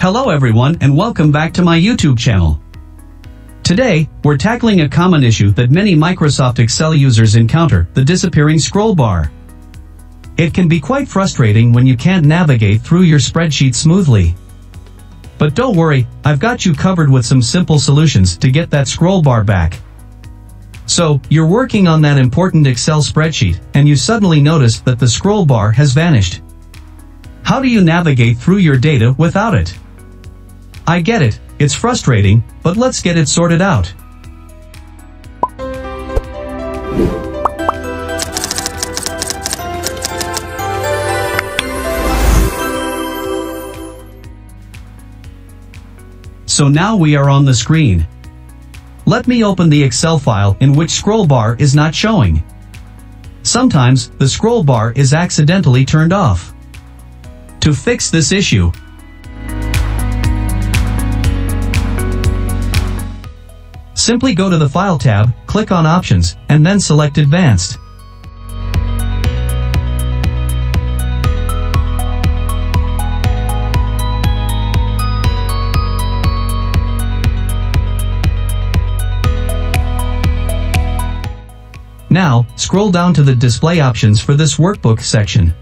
Hello everyone and welcome back to my YouTube channel. Today, we're tackling a common issue that many Microsoft Excel users encounter, the disappearing scroll bar. It can be quite frustrating when you can't navigate through your spreadsheet smoothly. But don't worry, I've got you covered with some simple solutions to get that scroll bar back. So, you're working on that important Excel spreadsheet, and you suddenly notice that the scroll bar has vanished. How do you navigate through your data without it? I get it, it's frustrating, but let's get it sorted out. So now we are on the screen. Let me open the Excel file in which scroll bar is not showing. Sometimes, the scroll bar is accidentally turned off. To fix this issue, Simply go to the File tab, click on Options, and then select Advanced. Now, scroll down to the Display options for this workbook section.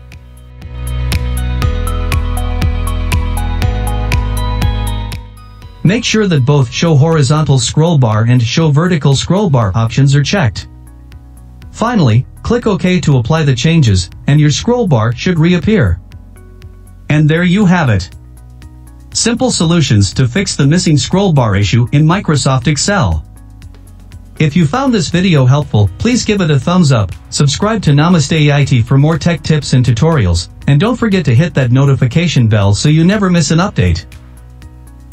Make sure that both Show Horizontal Scroll Bar and Show Vertical Scroll Bar options are checked. Finally, click OK to apply the changes, and your scroll bar should reappear. And there you have it. Simple solutions to fix the missing scroll bar issue in Microsoft Excel. If you found this video helpful, please give it a thumbs up, subscribe to Namastey IT for more tech tips and tutorials, and don't forget to hit that notification bell so you never miss an update.